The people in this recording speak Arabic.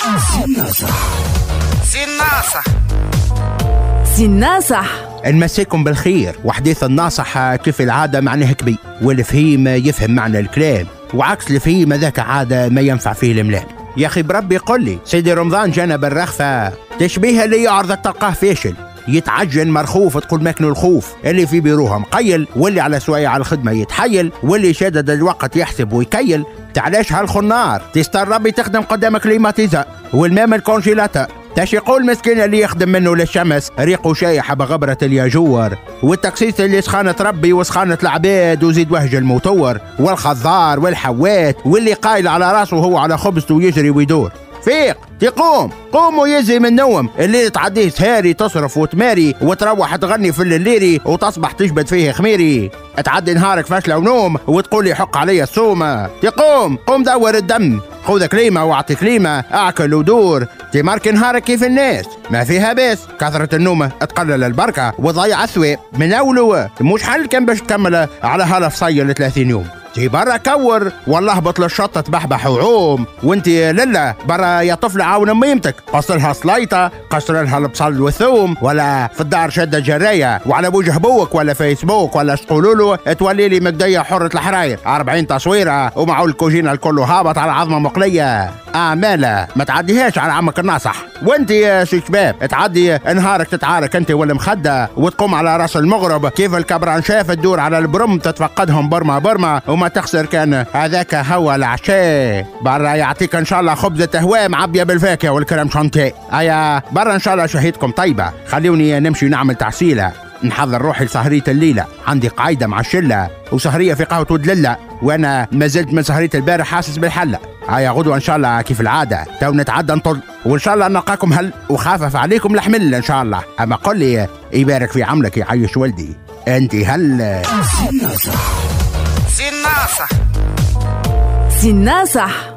سناصح سي الناصح نمسيكم بالخير وحديث الناصح كيف العادة معناه كبير والفهيم يفهم معنى الكلام وعكس الفهيم ذاك عادة ما ينفع فيه الملام. يا أخي بربي قل لي سيدي رمضان جانا بالرخفة تشبيه اللي يعرض تلقاه فاشل يتعجن مرخوف تقول ماكنه الخوف. اللي في بيروها مقيل واللي على سوايع على الخدمة يتحيل واللي شادد الوقت يحسب ويكيل. تعلاش هالخنار؟ تستر ربي تخدم قدام كليماتيزا والمام الكونجيلاتور تاش يقول مسكين اللي يخدم منه للشمس؟ ريقه شايح بغبرة الياجور. والتقسيط اللي سخانة ربي وسخانة العباد وزيد وهج المطور والخضار والحوات واللي قايل على راسه وهو على خبزته ويجري ويدور. فيق تقوم قوم ويزي من النوم. الليل تعديه سهاري تصرف وتماري وتروح تغني في الليري وتصبح تجبد فيه خميري. تعدي نهارك فاشله ونوم وتقول لي حق علي الصومة. تقوم قوم دور الدم. خذ كليمة واعطي كليمة. أعكل ودور. تمارك نهارك كيف الناس. ما فيها بس. كثرة النوم تقلل البركة وضيع الثواب من أولو مش حل كان باش تكمل على هالفصيل 30 يوم. تي برا كور والله بطل الشطة تبحبح وعوم. وانت للا برا يا طفل عاون ميمتك. قصر لها سلايطة قصر لها البصل والثوم ولا في الدار شدة جراية وعلى وجه بوك ولا فيسبوك ولا تقولوا له تولي لي مقدية حرة الحراير. 40 تصويرة ومعه الكوجينة الكل هابط على عظمة مقلية. آمالة. ما تعديهاش على عمك الناصح. وانت يا شي شباب تعدي نهارك تتعارك انت والمخدة وتقوم على راس المغرب. كيف الكبران شاف تدور على البرم تتفقدهم برما برما وما تخسر كان هذاك هو العشاء. برا يعطيك إن شاء الله خبزة هواء معبية بالفاكهة والكرم شانتيه. آيا برا إن شاء الله شهيتكم طيبة. خلوني نمشي نعمل تحصيلة. نحضر روحي لسهرية الليلة. عندي قايدة مع الشلة وسهرية في قهوة ودللة وأنا ما زلت من سهرية البارح حاسس بالحلة. هيا غدوة إن شاء الله كيف العادة. تو نتعدى نطل وإن شاء الله نلقاكم هل وخافف عليكم الحمل إن شاء الله. أما قل لي يبارك في عملك يعيش ولدي. أنت هل سناصح سي الناصح